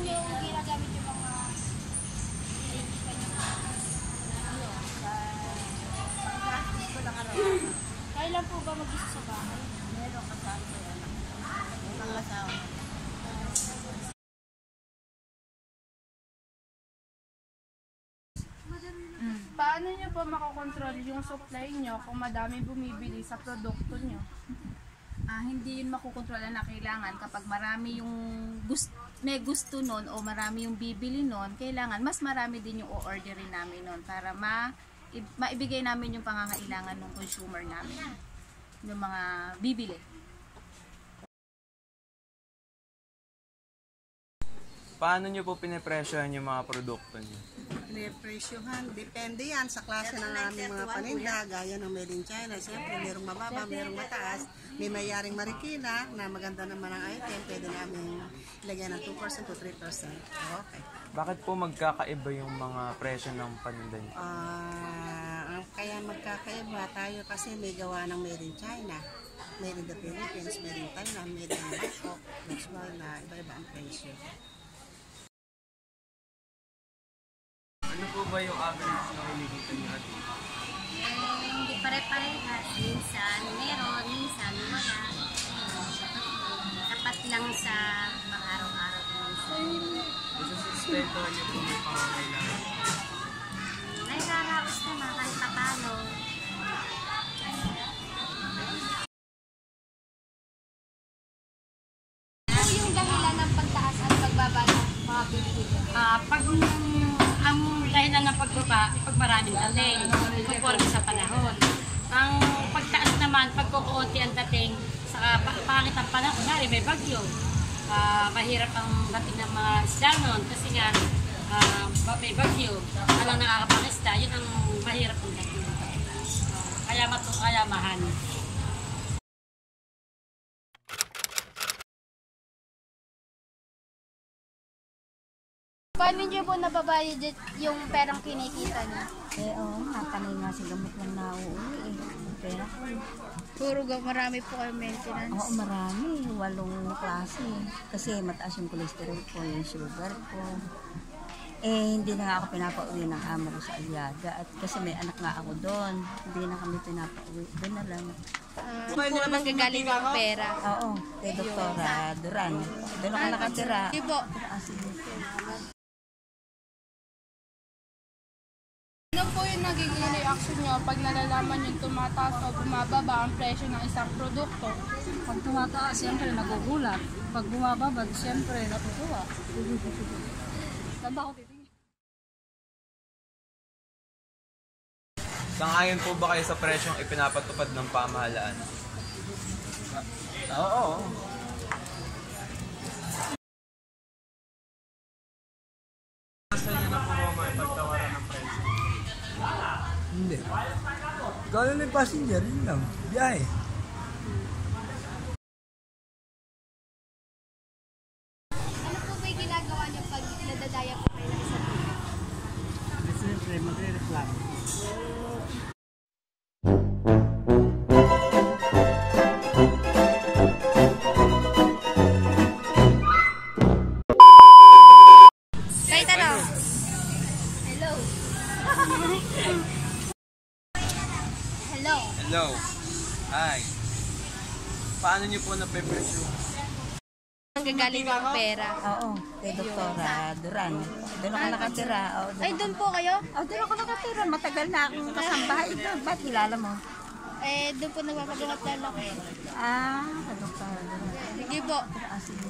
po niyo ginagamit yung mga. Kailan po ba mag-isa? Meron kasama ko yan. Paano nyo po makokontrol yung supply nyo kung madami bumibili sa produkto nyo? Ah, hindi yun makukontrola na kailangan kapag marami yung gusto, may gusto nun o marami yung bibili nun, kailangan mas marami din yung o-orderin namin nun para ma, maibigay namin yung pangangailangan ng consumer namin, yung mga bibili. Paano nyo po pinipresyohan yung mga produkto nyo? Presyohan, depende yan sa klase ng aming mga paninda, gaya ng Made in China. Siyempre, merong mababa, merong mataas. May mayaring marikina na maganda naman ang item, pwede namin ilagyan ng 2% to 3%. Okay. Bakit po magkakaiba yung mga presyo ng paninda nyo? Ah, ang kaya magkakaiba tayo kasi may gawa ng Made in China. Made in the Philippines, Made in Thailand, Made in Bangkok. That's why na iba-iba ang presyo. Ba yung average na kinikita nyo natin? Eh, hindi pare-parehas. Minsan meron, minsan wala. Tapat lang sa pang-araw-araw. Gusto suspentohan nyo po yung pangangailangan. Maraming dating, conforme sa panahon. Ang pagtaas naman, pag kukunti ang dating, sa pa- pangit ang panahon, kunwari may bagyo, ah, mahirap ang dating ng mga isda nun kasi nga ba- may bagyo, walang nakakapangista, yun ang mahirap ang dating. Ah, kaya matu kaya mahal. Paano niyo po nababayad yung perang kinikita niyo? Eh, oo nga, panay nga sa gamot lang nauuli eh. Ang pera ko. Puro ga marami po kayo maintenance. Oo, marami. Walong klase. Kasi mataas yung cholesterol ko, yung sugar ko. Eh, hindi na nga ako pinapauwi ng amo ko sa Aliaga. At kasi may anak nga ako doon. Hindi na kami pinapauwi. Doon na lang. Uh, po nanggagaling yung pera. Oo, kay Doktora Duran. Doon ako nakatira. Sige po. Ah, sige. Ano po yung nagiging reaction nyo pag nalalaman yung tumataas o bumababa ang presyo ng isang produkto? Pag tumataas, siyempre nagugulat. Pag bumababa, siyempre natutuwa. Saan ba ako titingin? Sangayon po ba kayo sa presyong ipinapatupad ng pamahalaan? Oo. Gano'n may passenger, yun lang. Biyahe. Ano po ba yung ginagawa niyo pag nadadaya po kayo ng isang Siyempre, magre-reklamo. Hello. Hello. Hi. Paano nyo po nape-presyo? Nanggagaling yung pera. Oo, kay Doktora Duran. Doon ako nakatira. Oo, doon Ay, doon po kayo? Oh, doon ako nakatira. Matagal na akong kasambahay doon. Ba't kilala mo? Eh, doon po nagpapagamot lang ako. Ah, kay Doktora Duran. Sige po. Ah, sige.